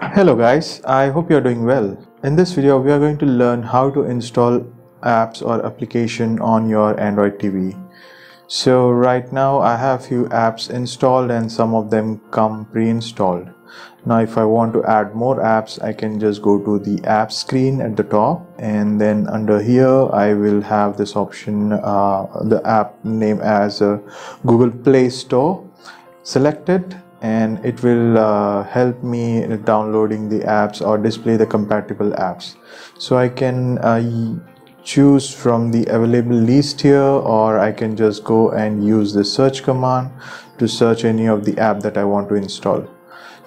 Hello guys, I hope you're doing well. In this video, we are going to learn how to install apps or application on your Android TV. So right now I have few apps installed and some of them come pre-installed. Now if I want to add more apps, I can just go to the app screen at the top and then under here I will have this option, uh, the app name as uh, Google Play Store. Select it and it will uh, help me downloading the apps or display the compatible apps. So I can uh, choose from the available list here or I can just go and use the search command to search any of the app that I want to install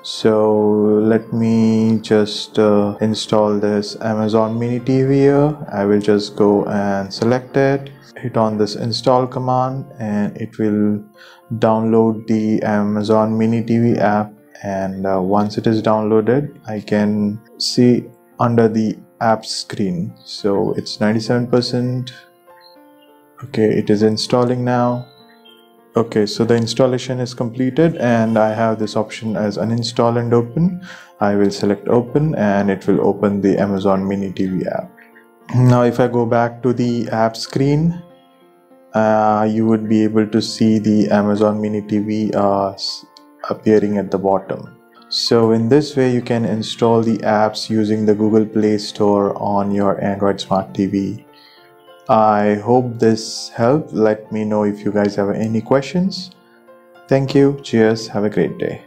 so let me just uh, install this Amazon mini TV here. I will just go and select it hit on this install command and it will download the Amazon mini TV app. And uh, once it is downloaded I can see under the app screen. So it's 97% okay it is installing now okay so the installation is completed and I have this option as uninstall and open. I will select open and it will open the Amazon mini TV app. Now if I go back to the app screen uh, you would be able to see the Amazon mini TV uh, appearing at the bottom. So in this way you can install the apps using the Google Play Store on your Android Smart TV I hope this helped. Let me know if you guys have any questions. Thank you. Cheers. Have a great day.